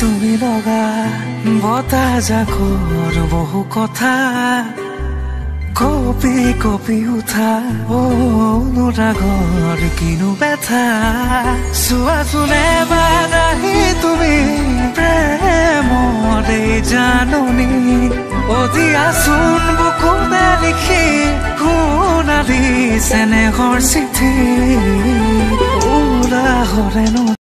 তুমি লগা বতাহ জাকৰ বহু কথা। কপি কপি উঠা অনুৰাগৰ কিনো বেথা চোৱা চোনে বাদাহি তুমি প্ৰেমৰে জাননী। অদিয়াচোন বুকুতে লিখি শুনালি চেনেহৰ চিঠি। উৰা হৰেনো